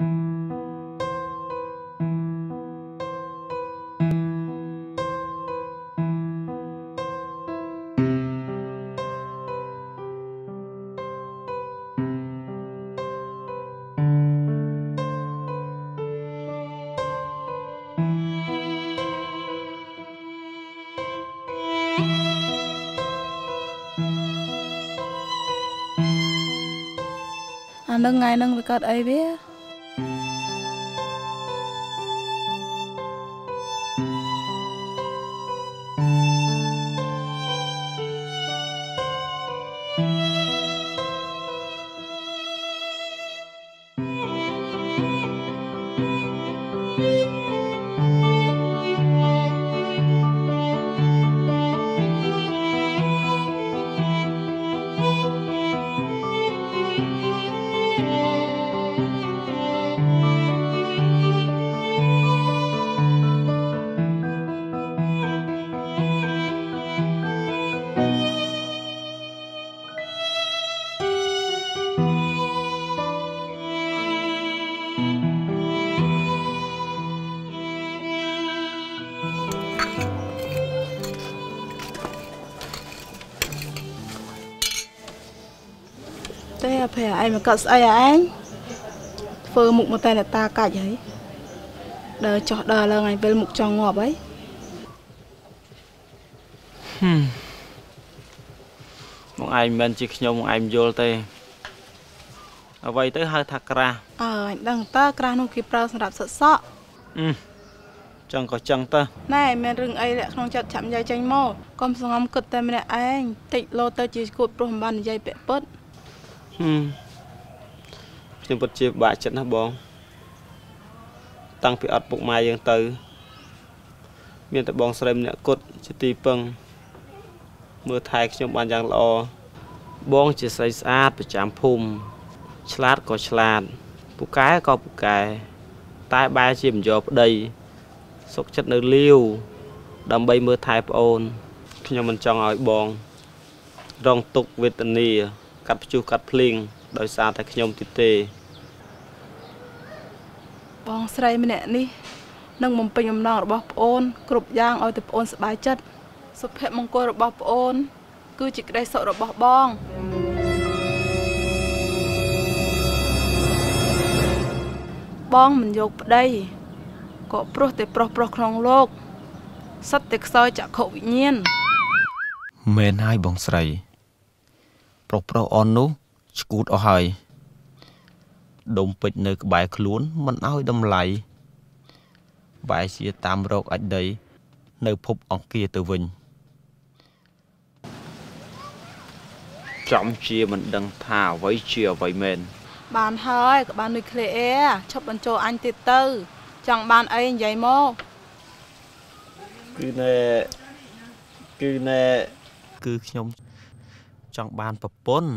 អានឹងថ្ងៃហ្នឹ ទេអភ័យឯងមកកាត់ស្អីឯងធ្វើមុខមកតែអ្នកតាកាច់ហើយដើរចោះដើរឡើងឯងពេលមុខចង់ងាប់ហើយមកឯងមិនមែនជាខ្ញុំមកឯងយល់ទេ អ្វីទៅហៅថាក្រាស់អើអញដឹងតើក្រាស់នោះគេប្រើសម្រាប់សត់សក់អឺចឹងក៏ចឹងទៅណែមានរឿងអីលាក់ក្នុងចិត្តឆាប់និយាយចេញមកកុំសងំគិតតែម្នាក់ឯងតិចលោទៅជាគួតព្រោះមិនបាននិយាយពាក្យពិតហឹមខ្ញុំពិតជាពិបាកចិត្តណាស់បង តាំងពីអត់ពុកម៉ែយើងទៅ មានតែបងស្រីម្នាក់គត់ជាទីពឹង មើលថែខ្ញុំបានយ៉ាងល្អបងជាស្រីស្អាតប្រចាំភូមិ ឆ្លាតក៏ឆ្លាតពូកែក៏ពូកែតែបែរជាមិនយកប្តីសុកចិត្តនៅលាវដើម្បីមើលថែប្អូនខ្ញុំមិនចង់ឲ្យបង រងទុកវេទនា កាត់ព្យុះកាត់ភ្លៀងដោយសារតែខ្ញុំទៀតទេ បងស្រីម្នាក់នេះនឹងបំពេញបំណងរបស់ប្អូន គ្រប់យ៉ាងឲ្យតែប្អូនសប្បាយចិត្តសុភមង្គលរបស់ប្អូន គឺជាក្តីសុខរបស់បង បងមិនយកប្តីក៏ព្រោះតែប្រុសប្រុសក្នុងលោកសិតតែខ្សោយចក្ខុវិញ្ញាណមែនហើយបងស្រី ប្រុសប្រុសអននោះឈួតអស់ហើយដុំពេជ្រនៅក្បែរខ្លួនមិនឲ្យតម្លៃបែរជាតាមរកអាចដី នៅភពអង្គារទៅវិញចំជាមិនដឹងថាអ្វីជាអ្វីមែន បានហើយក៏បាននុយក្លេអ៊ែរឈប់បញ្ចូលអញទៀតទៅ ចង់បានអីនិយាយមកគឺណែគឺណែគឺខ្ញុំចង់បានប្រពន្ធ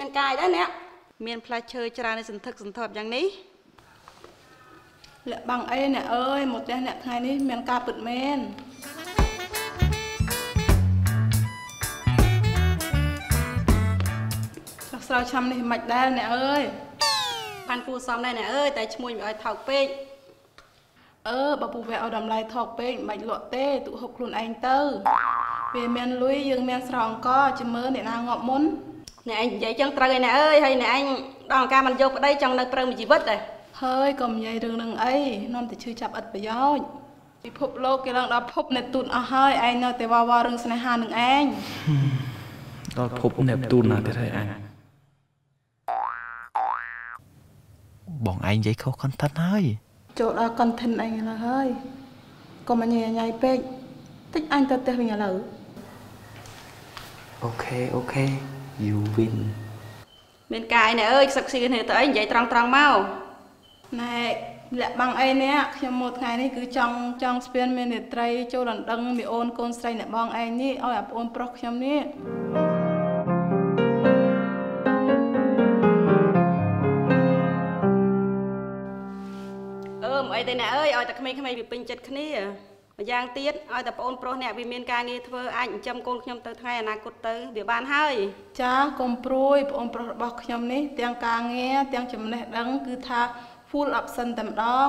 មកផ្ទះខ្ញុំមានកាយដែរអ្នកមានផ្លែឈើច្រើននៃសន្ធឹកសន្ធាប់យ៉ាងនេះលាក់បាំងអីអ្នកអើយមកផ្ទះអ្នកថ្ងៃនេះមានការពិតមែនស្រស់ស្រោឆាំនេះមិនដែរអ្នកអើយបានគួសមដែរអ្នកអើយតែឈ្មោះវាឲ្យថោកពេកអឺបើពូវែឲ្យតម្លៃថោកពេកមិនបាច់លក់ទេទុកហូបខ្លួនឯងទៅវាមានលុយយើងមានស្រោអង្គជាមើលអ្នកណាងាប់មុន អ្នកឯងនិយាយចឹងត្រូវហើយអ្នកអើយហើយអ្នកឯងដល់ការមិនយកប្តីចង់នៅព្រឹងមួយជីវិតដែរហើយកុំនិយាយរឿងនឹងអីនាំតែឈឺចាប់ឥតប្រយោជន៍ពិភពលោកគេឡើងដល់ភពនេទូនអស់ហើយឯងនៅតែវល់វល់រឿងស្នេហានឹងឯងដល់ភពនេបទូនណាទៀតហើយអញបងឯងនិយាយខុស content ហើយចូលដល់ content ឯងឥឡូវហើយកុំអញញ៉ៃញ៉ៃពេកតិចអញទៅផ្ទះវិញឥឡូវអូខេអូខេ you win មានកាយណែអើយខ្សឹបខ្សៀគ្នាទៅអីនិយាយត្រង់ត្រង់មកណែលាក់បាំងអីនេះខ្ញុំមកថ្ងៃនេះគឺចង់ចង់ស្ពានមាននេត្រីចូលដណ្ដឹងមីអូនកូនស្រីអ្នកបងឯងនេះឲ្យអាប្អូនប្រុសខ្ញុំនេះអឺមិនអីទេណែអើយឲ្យតែក្មេងៗវាពេញចិត្តគ្នា ម្យ៉ាងទៀតឲ្យតែប្អូនប្រុសអ្នកវាមានការងារធ្វើអាចចិញ្ចឹមកូនខ្ញុំទៅថ្ងៃអនាគតទៅវាបានហើយចាកុំព្រួយបងប្រុសរបស់ខ្ញុំនេះ ទាំងការងារទាំងចំណេះដឹង គឺថា full option តែម្ដង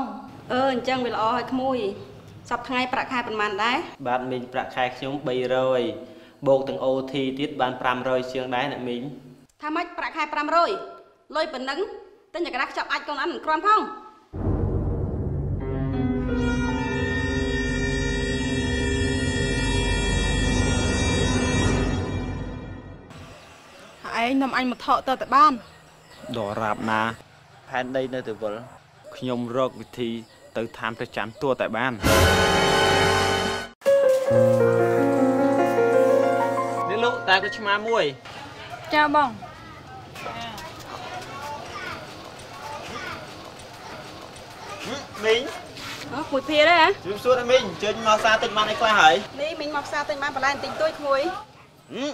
អឺអញ្ចឹងវាល្អហើយក្មួយសប្តាហ៍ថ្ងៃប្រាក់ខែប៉ុន្មានដែរបាទមីងប្រាក់ខែខ្ញុំ300បូកទាំង OT ទៀតបាន500ជាងដែរអ្នកមីងថាម៉េចប្រាក់ខែ500លុយប៉ុណ្ណឹងទិញតែក្រាស់ខ្ចប់អាចកូនអិនមិនគ្រាន់ផង ឯងនាំអញមកថកទៅតែបានដរាបណាផែនដីនៅតែវិលខ្ញុំរកវិធី ទៅតាមទៅចាំតួតែបាននេះលោកតែក៏ឆ្មាមួយចាបងមីងអើក្មួយភៀដែរហ៎ជម្រាបសួរណាមីងជើញមកសារតិចបានអីខ្លះហើយនេះមីងមកផ្សារទិញបានបន្លែបន្តិចតួចក្មួយហឹម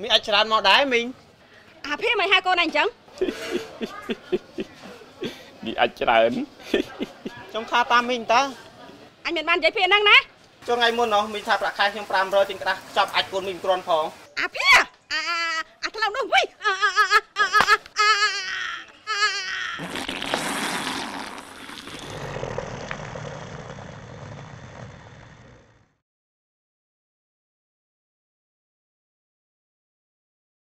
មីងអាចច្រើនមកដែរមីង អាភៀមិនហៅកូនឯងអញ្ចឹងនេះអាចច្រើនខ្ញុំថាតាមមីងតើអញមិនបាននិយាយភៀហ្នឹងណាចុះថ្ងៃមុនណោះមីងថាប្រាក់ខែខ្ញុំ500ទិញក្រាស់ចប់អាចគូនមីងគ្រាន់ផងអាភៀ